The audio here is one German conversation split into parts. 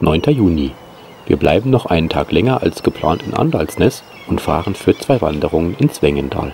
9. Juni. Wir bleiben noch einen Tag länger als geplant in Andalsnes und fahren für zwei Wanderungen ins Wengendal.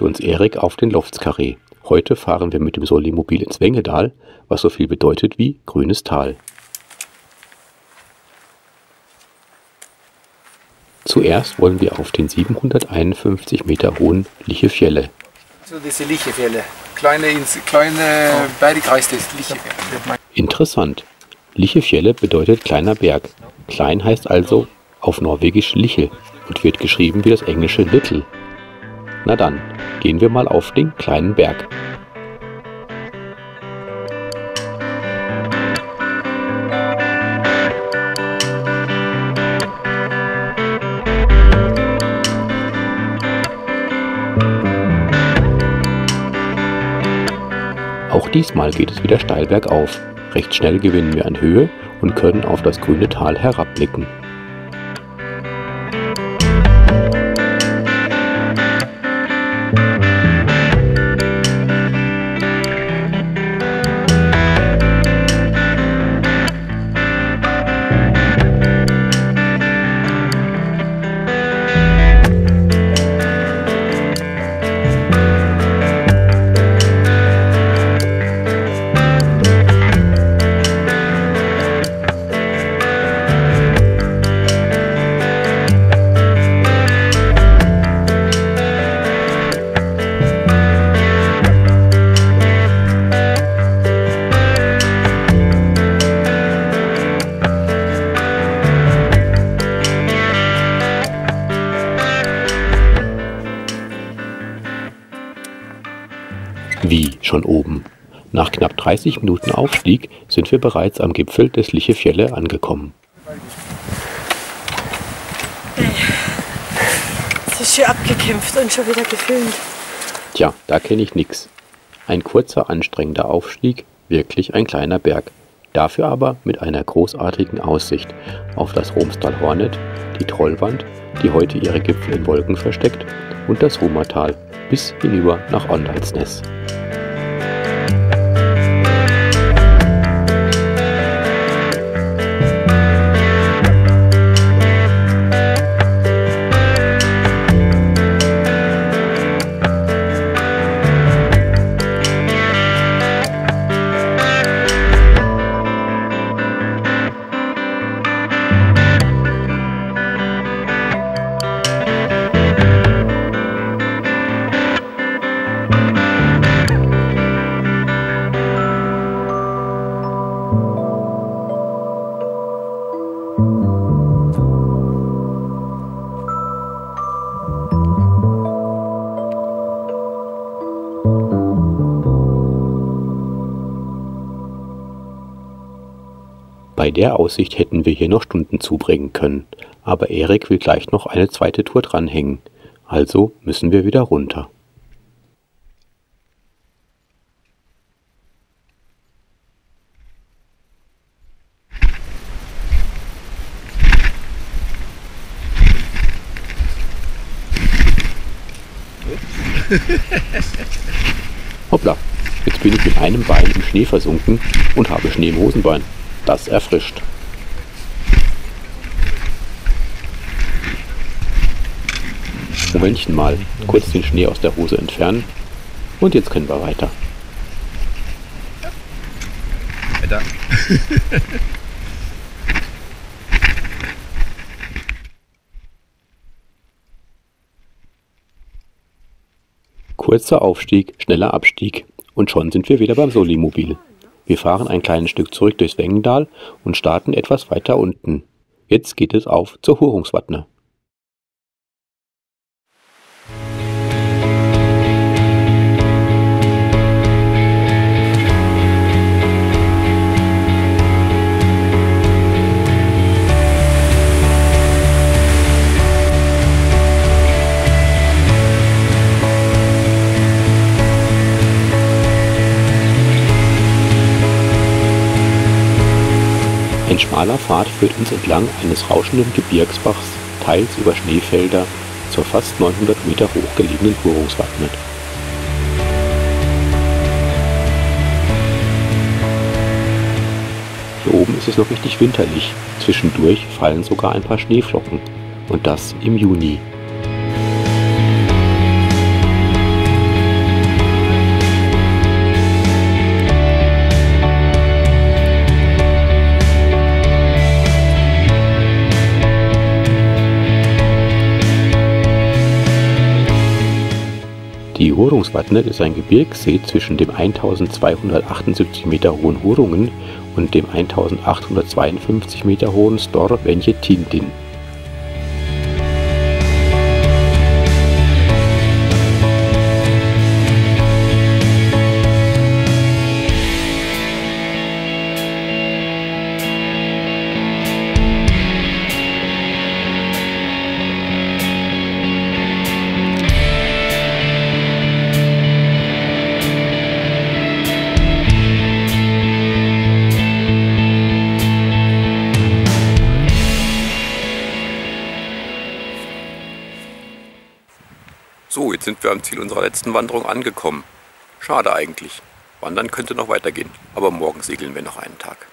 Führte uns Erik auf den Loftskarree. Heute fahren wir mit dem Solimobil ins Wengedal, was so viel bedeutet wie grünes Tal. Zuerst wollen wir auf den 751 Meter hohen Lichefjelle. So diese Lichefjelle. Kleine, kleine Bergkreis des Lichefjelle. Interessant. Lichefjelle bedeutet kleiner Berg. Klein heißt also auf Norwegisch Liche und wird geschrieben wie das englische Little. Na dann, gehen wir mal auf den kleinen Berg. Auch diesmal geht es wieder steil bergauf. Recht schnell gewinnen wir an Höhe und können auf das grüne Tal herabblicken. Schon oben. Nach knapp 30 Minuten Aufstieg sind wir bereits am Gipfel des Lichefjelle angekommen. Es ist schon abgekämpft und schon wieder gefilmt. Tja, da kenne ich nix. Ein kurzer, anstrengender Aufstieg, wirklich ein kleiner Berg. Dafür aber mit einer großartigen Aussicht auf das Romstal Hornet, die Trollwand, die heute ihre Gipfel in Wolken versteckt, und das Rumertal bis hinüber nach Ondalsnes. Bei der Aussicht hätten wir hier noch Stunden zubringen können, aber Erik will gleich noch eine zweite Tour dranhängen, also müssen wir wieder runter. Hoppla, jetzt bin ich mit einem Bein im Schnee versunken und habe Schnee im Hosenbein. Das erfrischt. Momentchen mal, kurz den Schnee aus der Hose entfernen und jetzt können wir weiter. Da. Kurzer Aufstieg, schneller Abstieg und schon sind wir wieder beim Solimobil. Wir fahren ein kleines Stück zurück durchs Wengendal und starten etwas weiter unten. Jetzt geht es auf zur Hurungswattner. Schmaler Pfad führt uns entlang eines rauschenden Gebirgsbachs, teils über Schneefelder, zur fast 900 Meter hoch gelegenen Hurungswattnet. Hier oben ist es noch richtig winterlich, zwischendurch fallen sogar ein paar Schneeflocken. Und das im Juni. Die Hurungswattnet ist ein Gebirgssee zwischen dem 1278 Meter hohen Hurungen und dem 1852 Meter hohen Stor Venjetindin. Wir am Ziel unserer letzten Wanderung angekommen. Schade eigentlich. Wandern könnte noch weitergehen, aber morgen segeln wir noch einen Tag.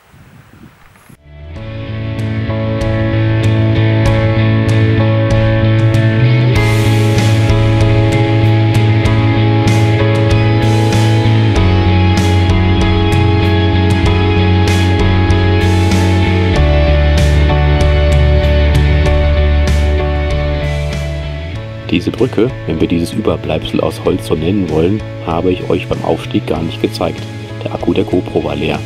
Diese Brücke, wenn wir dieses Überbleibsel aus Holz so nennen wollen, habe ich euch beim Aufstieg gar nicht gezeigt. Der Akku der GoPro war leer.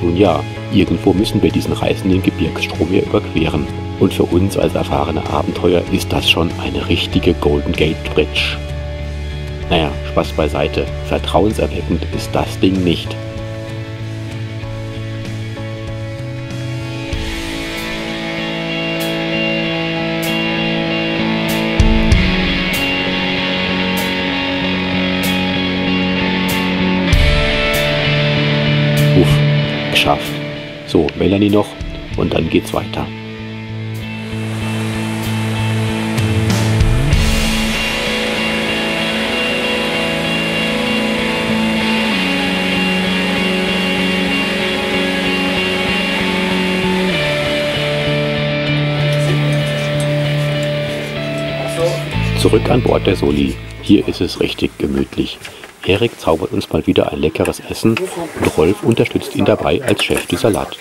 Nun ja, irgendwo müssen wir diesen reißenden Gebirgsstrom hier überqueren. Und für uns als erfahrene Abenteuer ist das schon eine richtige Golden Gate Bridge. Naja, Spaß beiseite. Vertrauenserweckend ist das Ding nicht. So, Melanie noch und dann geht's weiter. Zurück an Bord der Soli. Hier ist es richtig gemütlich. Erik zaubert uns mal wieder ein leckeres Essen und Rolf unterstützt ihn dabei als Chef du Salat.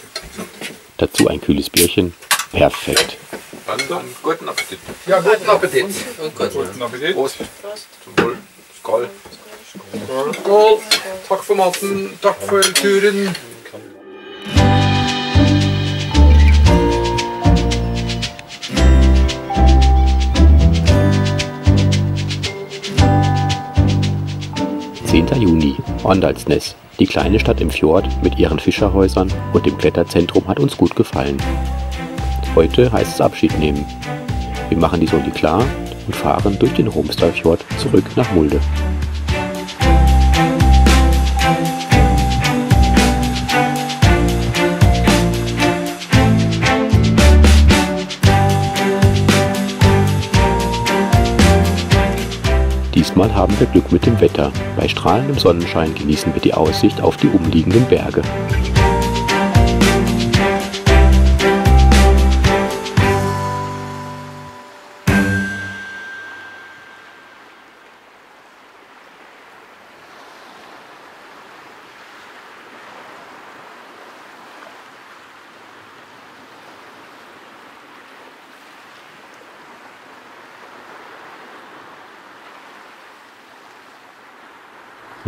Dazu ein kühles Bierchen. Perfekt. Dann, guten Appetit. Ja, guten Appetit. Und guten Appetit. Prost. Zum Wohl. Skål. Skål. Takk for maten. Takk for turen. Juni, Orndalsnes. Die kleine Stadt im Fjord mit ihren Fischerhäusern und dem Kletterzentrum hat uns gut gefallen. Heute heißt es Abschied nehmen. Wir machen die Soli klar und fahren durch den Romsdalfjord zurück nach Mulde. Haben wir Glück mit dem Wetter. Bei strahlendem Sonnenschein genießen wir die Aussicht auf die umliegenden Berge.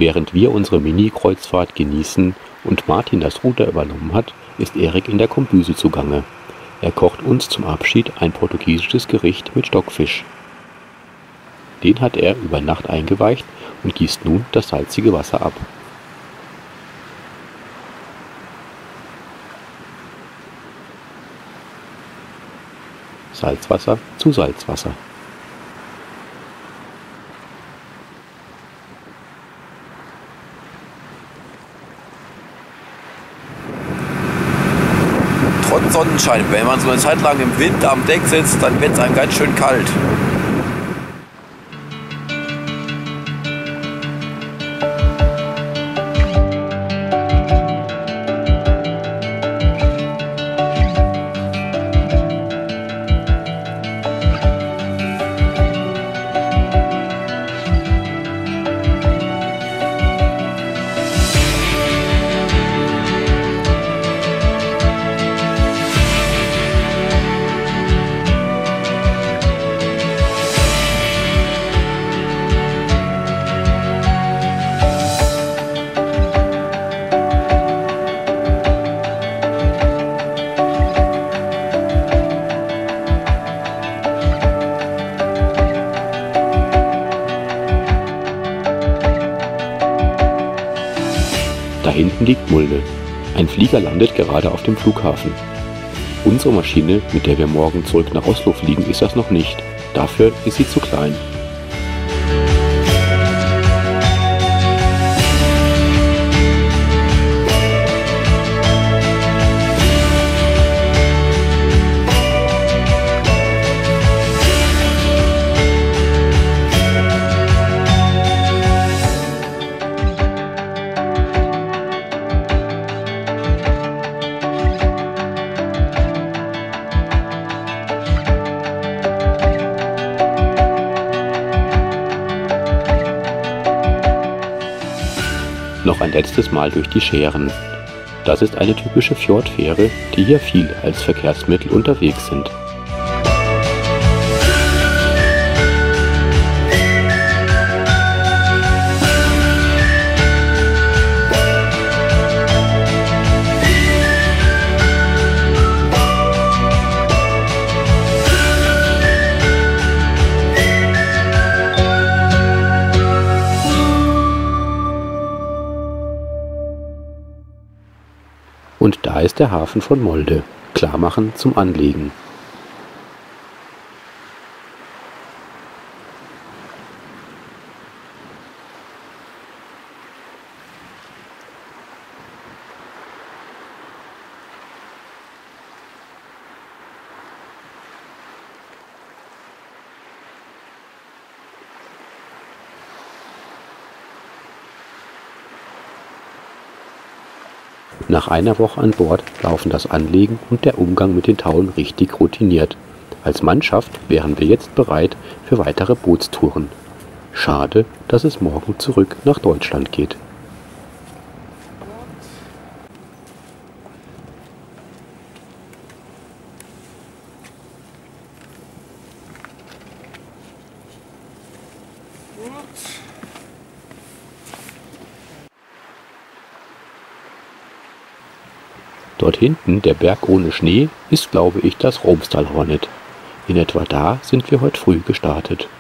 Während wir unsere Mini-Kreuzfahrt genießen und Martin das Ruder übernommen hat, ist Erik in der Kombüse zugange. Er kocht uns zum Abschied ein portugiesisches Gericht mit Stockfisch. Den hat er über Nacht eingeweicht und gießt nun das salzige Wasser ab. Salzwasser zu Salzwasser. Sonnenschein, wenn man so eine Zeit lang im Winter am Deck sitzt, dann wird es einem ganz schön kalt. Liegt Mulde. Ein Flieger landet gerade auf dem Flughafen. Unsere Maschine, mit der wir morgen zurück nach Oslo fliegen, ist das noch nicht. Dafür ist sie zu klein. Letztes Mal durch die Schären. Das ist eine typische Fjordfähre, die hier viel als Verkehrsmittel unterwegs sind. Ist der Hafen von Molde. Klarmachen zum Anlegen. Nach einer Woche an Bord laufen das Anlegen und der Umgang mit den Tauen richtig routiniert. Als Mannschaft wären wir jetzt bereit für weitere Bootstouren. Schade, dass es morgen zurück nach Deutschland geht. Dort hinten, der Berg ohne Schnee, ist, glaube ich, das Romstal Hornet. In etwa da sind wir heute früh gestartet.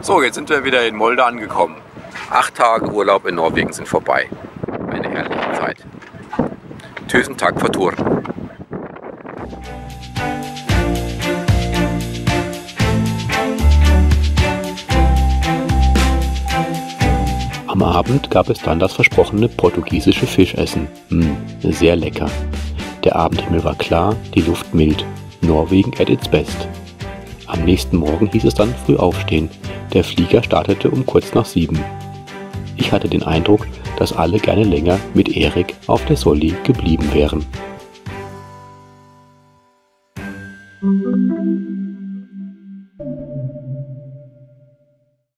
So, jetzt sind wir wieder in Molde angekommen. Acht Tage Urlaub in Norwegen sind vorbei. Eine herrliche Zeit. Tusen Tag for Tour. Abend gab es dann das versprochene portugiesische Fischessen. Hm, sehr lecker. Der Abendhimmel war klar, die Luft mild. Norwegen at its best. Am nächsten Morgen hieß es dann früh aufstehen. Der Flieger startete um kurz nach sieben. Ich hatte den Eindruck, dass alle gerne länger mit Erik auf der Solli geblieben wären.